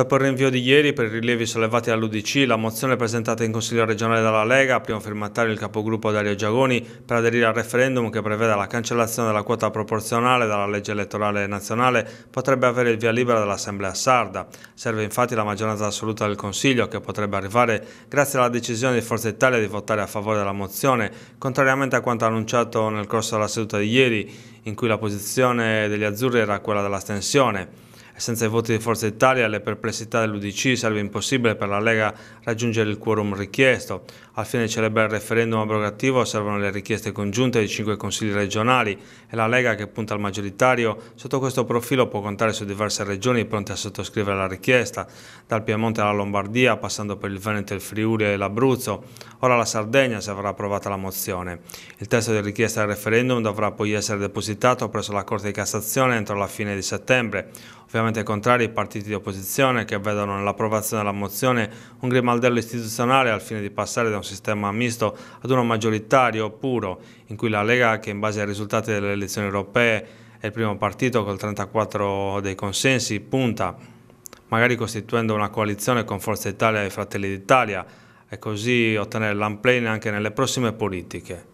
Dopo il rinvio di ieri per i rilievi sollevati dall'Udc, la mozione presentata in Consiglio regionale dalla Lega, primo firmatario il capogruppo Dario Giagoni, per aderire al referendum che prevede la cancellazione della quota proporzionale dalla legge elettorale nazionale, potrebbe avere il via libera dall'Assemblea sarda. Serve infatti la maggioranza assoluta del Consiglio, che potrebbe arrivare grazie alla decisione di Forza Italia di votare a favore della mozione, contrariamente a quanto annunciato nel corso della seduta di ieri, in cui la posizione degli azzurri era quella dell'astensione. Senza i voti di Forza Italia le perplessità dell'Udc sarebbe impossibile per la Lega raggiungere il quorum richiesto. Al fine di celebrare il referendum abrogativo servono le richieste congiunte dei cinque consigli regionali e la Lega che punta al maggioritario sotto questo profilo può contare su diverse regioni pronte a sottoscrivere la richiesta, dal Piemonte alla Lombardia passando per il Veneto, il Friuli e l'Abruzzo, ora la Sardegna se avrà approvata la mozione. Il testo di richiesta del referendum dovrà poi essere depositato presso la Corte di Cassazione entro la fine di settembre. Ovviamente contrari i partiti di opposizione che vedono nell'approvazione della mozione un grimaldello istituzionale al fine di passare da un sistema misto ad uno maggioritario puro, in cui la Lega, che in base ai risultati delle elezioni europee è il primo partito col 34 dei consensi, punta, magari costituendo una coalizione con Forza Italia e Fratelli d'Italia, e così ottenere l'unplane anche nelle prossime politiche.